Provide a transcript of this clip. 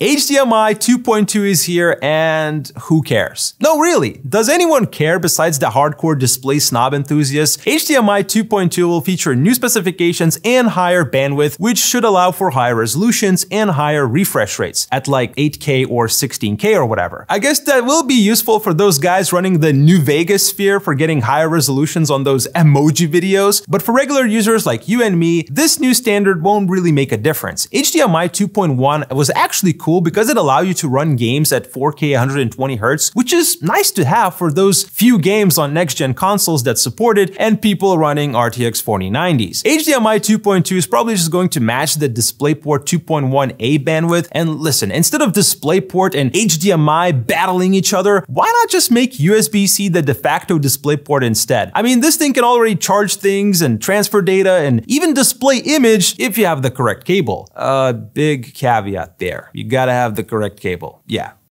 HDMI 2.2 is here and who cares? No, really. Does anyone care besides the hardcore display snob enthusiasts? HDMI 2.2 will feature new specifications and higher bandwidth, which should allow for higher resolutions and higher refresh rates at like 8K or 16K or whatever. I guess that will be useful for those guys running the new Vegas sphere for getting higher resolutions on those emoji videos, but for regular users like you and me, this new standard won't really make a difference. HDMI 2.1 was actually cool because it allows you to run games at 4K 120Hz, which is nice to have for those few games on next-gen consoles that support it and people running RTX 4090s. HDMI 2.2 is probably just going to match the DisplayPort 2.1a bandwidth, and listen, instead of DisplayPort and HDMI battling each other, why not just make USB-C the de facto DisplayPort instead? I mean, this thing can already charge things and transfer data and even display image if you have the correct cable. A uh, big caveat there. You got gotta have the correct cable. Yeah,